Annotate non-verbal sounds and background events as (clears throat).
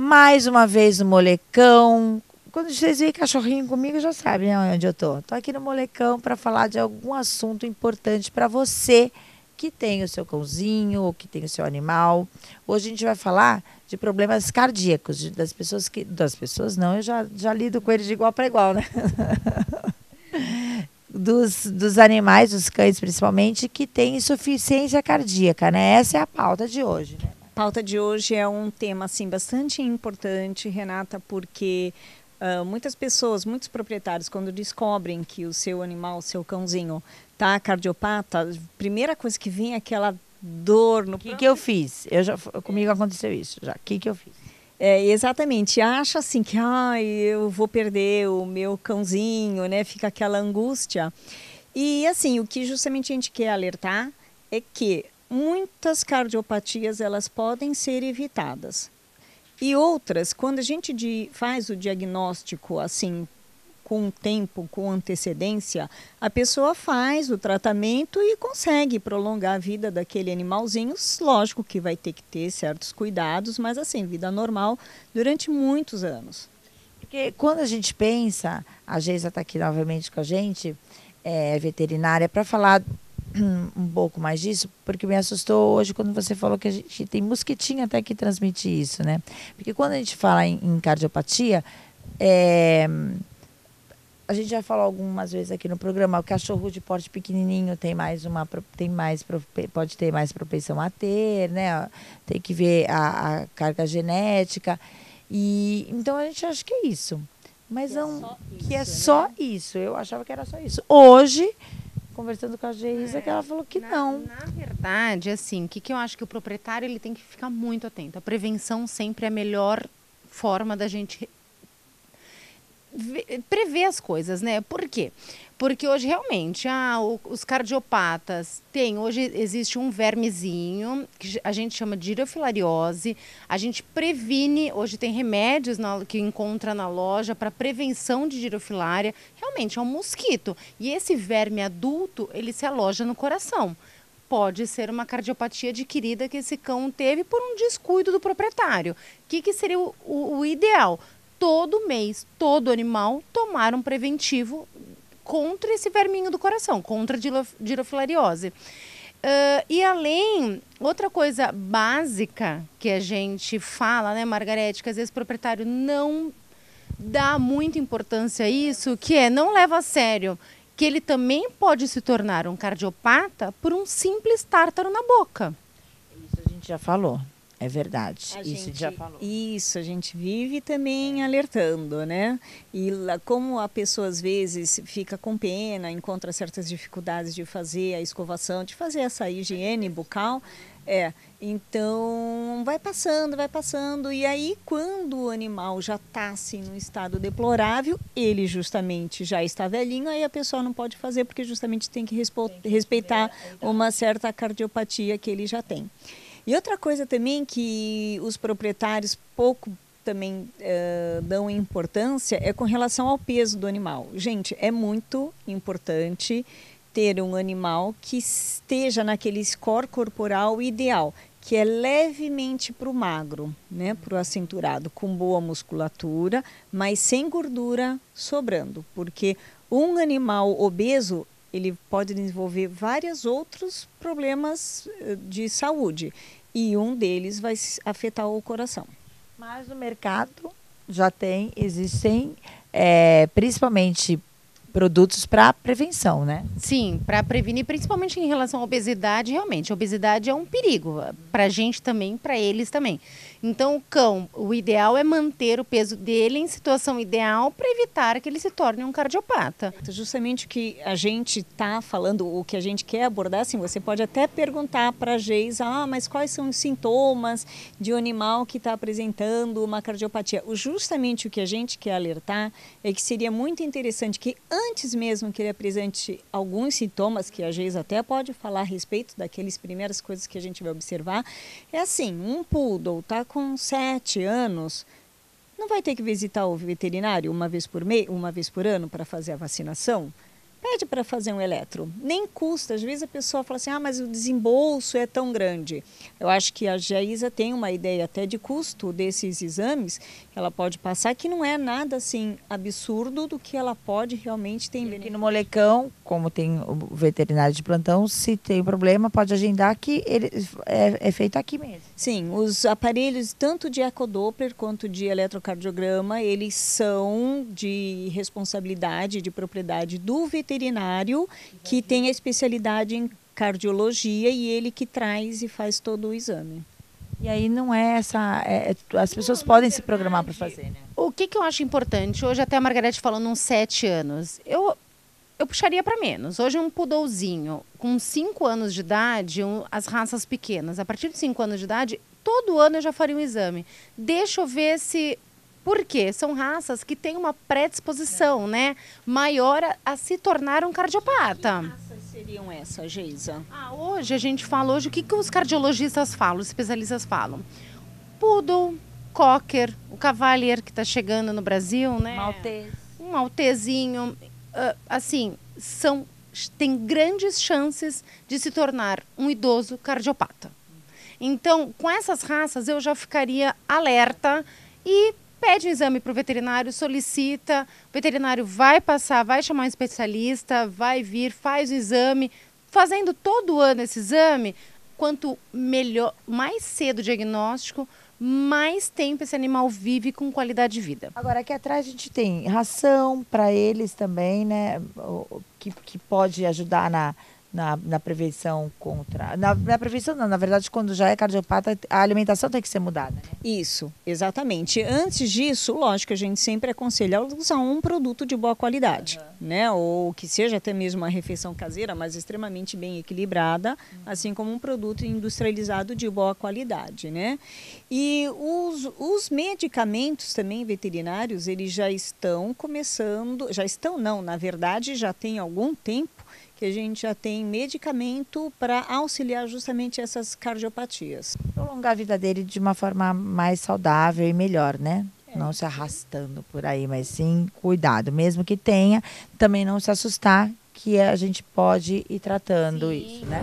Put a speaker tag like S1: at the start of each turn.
S1: mais uma vez no Molecão. Quando vocês veem cachorrinho comigo, já sabem né, onde eu tô. Tô aqui no Molecão para falar de algum assunto importante para você que tem o seu cãozinho ou que tem o seu animal. Hoje a gente vai falar de problemas cardíacos de, das pessoas que das pessoas não, eu já já lido com eles de igual para igual, né? (laughs) dos, dos animais, dos cães principalmente, que têm insuficiência cardíaca, né? Essa é a pauta de hoje. Né?
S2: A pauta de hoje é um tema assim bastante importante, Renata, porque uh, muitas pessoas, muitos proprietários, quando descobrem que o seu animal, o seu cãozinho, tá cardiopata, a primeira coisa que vem é aquela dor no.
S1: O que, que eu fiz? Eu já comigo aconteceu isso. Já. O que que eu fiz?
S2: É, exatamente, acha assim que ai, eu vou perder o meu cãozinho, né? Fica aquela angústia. E assim, o que justamente a gente quer alertar é que muitas cardiopatias elas podem ser evitadas. E outras, quando a gente faz o diagnóstico assim com tempo, com antecedência, a pessoa faz o tratamento e consegue prolongar a vida daquele animalzinho. Lógico que vai ter que ter certos cuidados, mas assim, vida normal durante muitos anos.
S1: Porque quando a gente pensa, a Geisa está aqui novamente com a gente, é veterinária, para falar (clears throat) um pouco mais disso, porque me assustou hoje quando você falou que a gente tem mosquitinho até que transmite isso, né? Porque quando a gente fala em, em cardiopatia, é, a gente já falou algumas vezes aqui no programa, o cachorro de porte pequenininho tem mais uma tem mais pode ter mais propensão a ter, né? Tem que ver a, a carga genética e então a gente acha que é isso, mas que é não é que é né? só isso. Eu achava que era só isso. Hoje conversando com a Geisa, é, que ela falou que
S3: na,
S1: não.
S3: Na verdade, assim, o que, que eu acho que o proprietário ele tem que ficar muito atento. A prevenção sempre é a melhor forma da gente prever as coisas, né? Por quê? Porque hoje realmente ah, os cardiopatas tem, hoje existe um vermezinho que a gente chama de girofilariose. A gente previne, hoje tem remédios na, que encontra na loja para prevenção de girofilária. Realmente é um mosquito. E esse verme adulto, ele se aloja no coração pode ser uma cardiopatia adquirida que esse cão teve por um descuido do proprietário. O que, que seria o, o, o ideal? Todo mês, todo animal tomar um preventivo contra esse verminho do coração, contra a girofilariose. Uh, e além, outra coisa básica que a gente fala, né, Margarete, que às vezes o proprietário não dá muita importância a isso, que é não leva a sério que ele também pode se tornar um cardiopata por um simples tártaro na boca.
S1: Isso a gente já falou. É verdade.
S2: A
S1: isso
S2: gente,
S1: já falou.
S2: Isso, a gente vive também alertando, né? E como a pessoa às vezes fica com pena, encontra certas dificuldades de fazer a escovação, de fazer essa higiene bucal, é, então vai passando, vai passando, e aí quando o animal já está assim num estado deplorável, ele justamente já está velhinho, aí a pessoa não pode fazer porque justamente tem que, tem que respeitar uma certa cardiopatia que ele já tem. E outra coisa também que os proprietários pouco também uh, dão importância é com relação ao peso do animal. Gente, é muito importante ter um animal que esteja naquele score corporal ideal, que é levemente para o magro, né, para o acinturado, com boa musculatura, mas sem gordura sobrando, porque um animal obeso ele pode desenvolver vários outros problemas eh, de saúde e um deles vai afetar o coração.
S1: Mas no mercado já tem, existem, é, principalmente produtos para prevenção, né?
S3: Sim, para prevenir, principalmente em relação à obesidade, realmente. A obesidade é um perigo para a gente também, para eles também. Então, o cão, o ideal é manter o peso dele em situação ideal para evitar que ele se torne um cardiopata.
S2: Justamente o que a gente está falando, o que a gente quer abordar, assim, você pode até perguntar para a Geis, ah, mas quais são os sintomas de um animal que está apresentando uma cardiopatia? Justamente o que a gente quer alertar é que seria muito interessante que antes mesmo que ele apresente alguns sintomas, que a Geis até pode falar a respeito daquelas primeiras coisas que a gente vai observar, é assim, um poodle está com sete anos, não vai ter que visitar o veterinário uma vez por mês, uma vez por ano para fazer a vacinação? Pede para fazer um eletro. Nem custa. Às vezes a pessoa fala assim, ah, mas o desembolso é tão grande. Eu acho que a Geisa tem uma ideia até de custo desses exames que ela pode passar, que não é nada assim absurdo do que ela pode realmente ter
S1: Aqui no Molecão, como tem o veterinário de plantão, se tem problema, pode agendar que ele é, é feito aqui mesmo.
S2: Sim, os aparelhos tanto de ecodoppler quanto de eletrocardiograma, eles são de responsabilidade, de propriedade do veterinário que tem a especialidade em cardiologia e ele que traz e faz todo o exame.
S1: E aí não é essa. É, é as pessoas não, podem se programar para fazer, né?
S3: O que, que eu acho importante, hoje até a Margarete falou uns sete anos. Eu, eu puxaria para menos. Hoje um pudolzinho com cinco anos de idade, um, as raças pequenas, a partir de cinco anos de idade, todo ano eu já faria um exame. Deixa eu ver se por quê? São raças que têm uma predisposição, né, maior a, a, se tornar um cardiopata.
S2: Que raças seriam essas, Geisa?
S3: Ah, hoje a gente fala hoje o que, que os cardiologistas falam, os especialistas falam. Poodle, cocker, o cavalier que está chegando no Brasil, né?
S1: Maltese.
S3: Um maltezinho, uh, assim, são tem grandes chances de se tornar um idoso cardiopata. Então, com essas raças, eu já ficaria alerta e pede um exame para o veterinário, solicita, o veterinário vai passar, vai chamar um especialista, vai vir, faz o exame. Fazendo todo ano esse exame, quanto melhor, mais cedo o diagnóstico, mais tempo esse animal vive com qualidade de vida.
S1: Agora, aqui atrás a gente tem ração para eles também, né? Que, que pode ajudar na, na, na prevenção contra. Na, na, prevenção, não, na verdade, quando já é cardiopata, a alimentação tem que ser mudada. Né?
S2: Isso, exatamente. Antes disso, lógico, a gente sempre aconselha usar um produto de boa qualidade, uhum. né? Ou que seja até mesmo uma refeição caseira, mas extremamente bem equilibrada, uhum. assim como um produto industrializado de boa qualidade, né? E os, os medicamentos também veterinários, eles já estão começando, já estão não, na verdade, já tem algum tempo que a gente já tem medicamento para auxiliar justamente essas cardiopatias.
S1: Prolongar a vida dele de uma forma mais saudável e melhor, né? É. Não se arrastando por aí, mas sim cuidado. Mesmo que tenha, também não se assustar que a gente pode ir tratando sim. isso, né?